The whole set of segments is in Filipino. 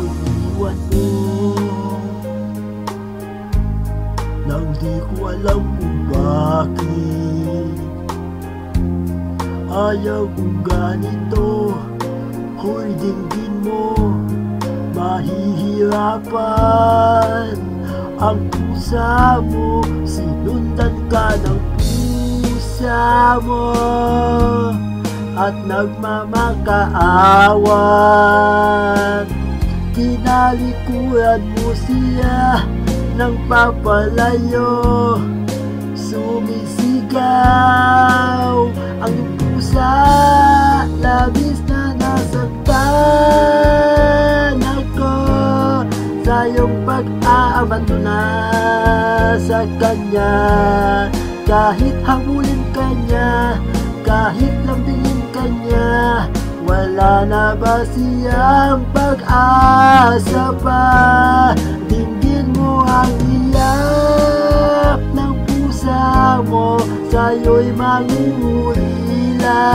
pagbubuhat mo Nang di ko alam kung bakit. Ayaw kong ganito Hoy dinggin mo Mahihirapan. Ang pusa mo Sinundan ka ng pusa mo. At nagmamakaawan. Tinalikuran mo siya Nang papalayo. Sumisigaw Ang pusa Labis na nasaktan ako Sa iyong pag-aabandona sa kanya Kahit habulin kanya Kahit lambingin kanya Wala na ba siyang pag-asa pa Dinggin mo ang iyak ng pusa mo Sa'yo'y mangungulila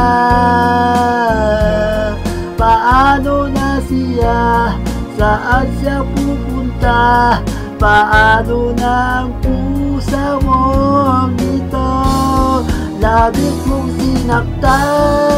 Paano na siya? Saan siya pupunta? Paano na ang pusa mong ito? Labis mong sinaktan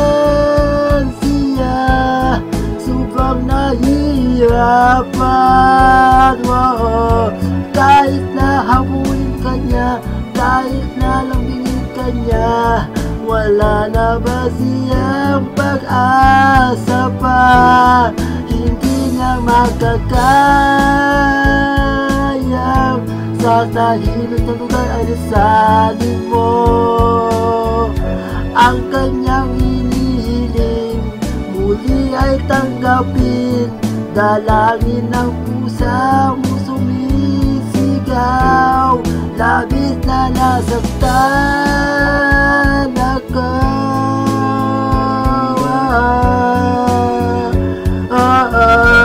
nahihirapan wow. Kahit na habulin ka niya Kahit na lambingin ka niya Wala na ba siyang pag-asa pa? Hindi niya makakayang Sa tahimik na lugar ay lisanin mo Ang kanyang hinihiling Muli ay tanggapin Sa labi ng pusa, puso sumisigaw Labis na nasaktan ako. Oh,